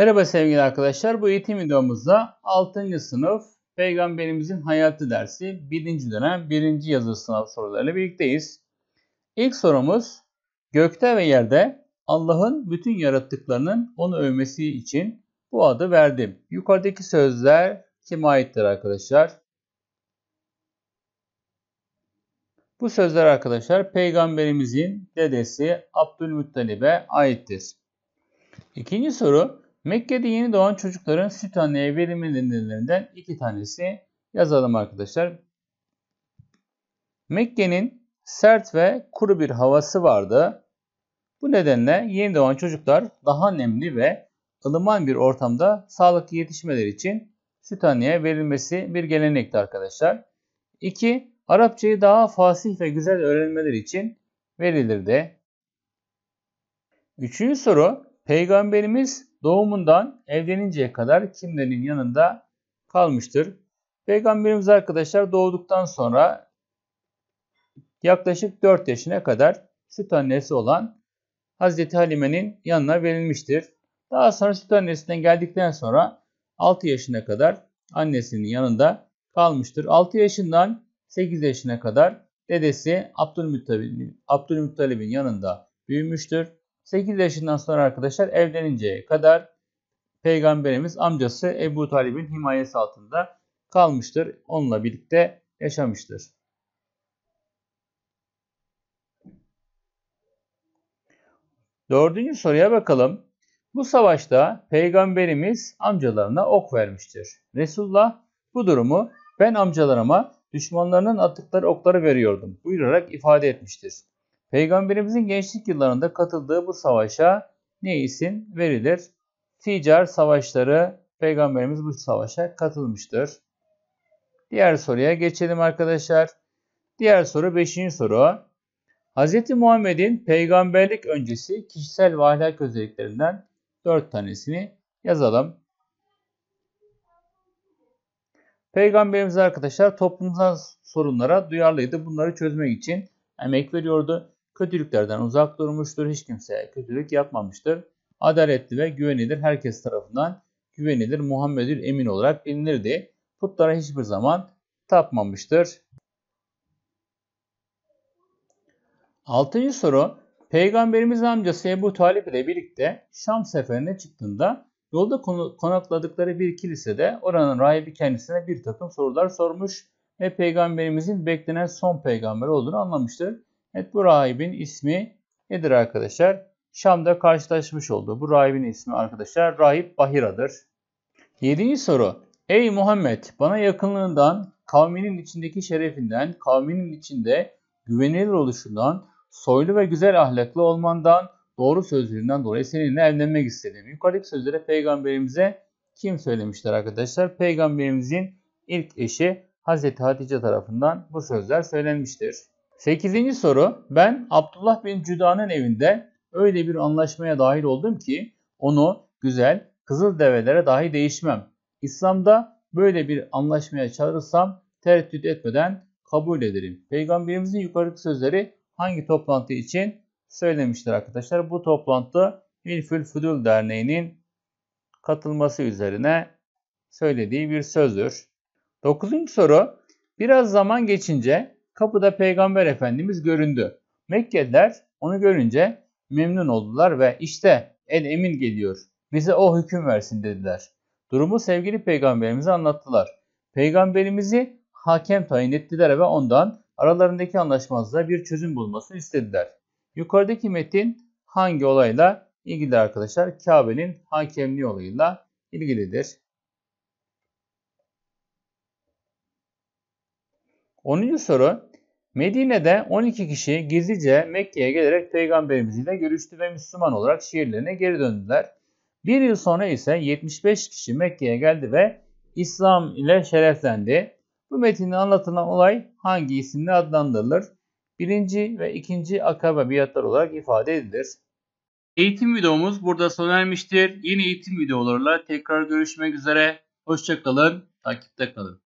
Merhaba sevgili arkadaşlar. Bu eğitim videomuzda 6. sınıf Peygamberimizin Hayatı dersi 1. dönem 1. yazı sınav sorularıyla birlikteyiz. İlk sorumuz gökte ve yerde Allah'ın bütün yarattıklarının onu övmesi için bu adı verdim. Yukarıdaki sözler kime aittir arkadaşlar? Bu sözler arkadaşlar Peygamberimizin dedesi Abdülmuttalib'e aittir. İkinci soru Mekke'de yeni doğan çocukların süt anneye verilme nedenlerinden iki tanesi yazalım arkadaşlar. Mekke'nin sert ve kuru bir havası vardı. Bu nedenle yeni doğan çocuklar daha nemli ve ılıman bir ortamda sağlıklı yetişmeleri için süt anneye verilmesi bir gelenekti arkadaşlar. 2. Arapçayı daha fasih ve güzel öğrenmeleri için verilirdi. Üçüncü soru Peygamberimiz doğumundan evleninceye kadar kimlerin yanında kalmıştır? Peygamberimiz arkadaşlar doğduktan sonra yaklaşık 4 yaşına kadar süt annesi olan Hazreti Halime'nin yanına verilmiştir. Daha sonra süt annesinden geldikten sonra 6 yaşına kadar annesinin yanında kalmıştır. 6 yaşından 8 yaşına kadar dedesi Abdülmuttalib'in yanında büyümüştür. 8 yaşından sonra arkadaşlar evleninceye kadar Peygamberimiz amcası Ebu Talib'in himayesi altında kalmıştır. Onunla birlikte yaşamıştır. Dördüncü soruya bakalım. Bu savaşta Peygamberimiz amcalarına ok vermiştir. Resulullah bu durumu ben amcalarıma düşmanlarının attıkları okları veriyordum buyurarak ifade etmiştir. Peygamberimizin gençlik yıllarında katıldığı bu savaşa ne isim verilir? Ticar savaşları Peygamberimiz bu savaşa katılmıştır. Diğer soruya geçelim arkadaşlar. Diğer soru 5. soru. Hz. Muhammed'in peygamberlik öncesi kişisel ve ahlak özelliklerinden 4 tanesini yazalım. Peygamberimiz arkadaşlar toplumsal sorunlara duyarlıydı. Bunları çözmek için emek veriyordu. Kötülüklerden uzak durmuştur. Hiç kimseye kötülük yapmamıştır. Adaletli ve güvenilir herkes tarafından güvenilir Muhammedül Emin olarak bilinirdi. Putlara hiçbir zaman tapmamıştır. Altıncı soru. Peygamberimiz amcası Ebu Talip ile birlikte Şam seferine çıktığında yolda konakladıkları bir kilisede oranın rahibi kendisine bir takım sorular sormuş ve peygamberimizin beklenen son peygamber olduğunu anlamıştır. Evet bu rahibin ismi nedir arkadaşlar? Şam'da karşılaşmış olduğu bu rahibin ismi arkadaşlar Rahip Bahira'dır. Yedinci soru. Ey Muhammed bana yakınlığından, kavminin içindeki şerefinden, kavminin içinde güvenilir oluşundan, soylu ve güzel ahlaklı olmandan, doğru sözlerinden dolayı seninle evlenmek istedim. Yukarıdaki sözleri peygamberimize kim söylemişler arkadaşlar? Peygamberimizin ilk eşi Hazreti Hatice tarafından bu sözler söylenmiştir. 8. soru. Ben Abdullah bin Cüda'nın evinde öyle bir anlaşmaya dahil oldum ki onu güzel kızıl develere dahi değişmem. İslam'da böyle bir anlaşmaya çağırırsam tereddüt etmeden kabul ederim. Peygamberimizin yukarıdaki sözleri hangi toplantı için söylemiştir arkadaşlar? Bu toplantı Hilfül Fudul Derneği'nin katılması üzerine söylediği bir sözdür. Dokuzuncu soru. Biraz zaman geçince kapıda Peygamber Efendimiz göründü. Mekkeliler onu görünce memnun oldular ve işte el emin geliyor. Bize o hüküm versin dediler. Durumu sevgili peygamberimize anlattılar. Peygamberimizi hakem tayin ettiler ve ondan aralarındaki anlaşmazlığa bir çözüm bulmasını istediler. Yukarıdaki metin hangi olayla ilgili arkadaşlar? Kabe'nin hakemliği olayıyla ilgilidir. 10. soru Medine'de 12 kişi gizlice Mekke'ye gelerek Peygamberimiz ile görüştü ve Müslüman olarak şehirlerine geri döndüler. Bir yıl sonra ise 75 kişi Mekke'ye geldi ve İslam ile şereflendi. Bu metinde anlatılan olay hangi isimle adlandırılır? Birinci ve ikinci akabe biatlar olarak ifade edilir. Eğitim videomuz burada sona ermiştir. Yeni eğitim videolarıyla tekrar görüşmek üzere. Hoşçakalın, takipte kalın.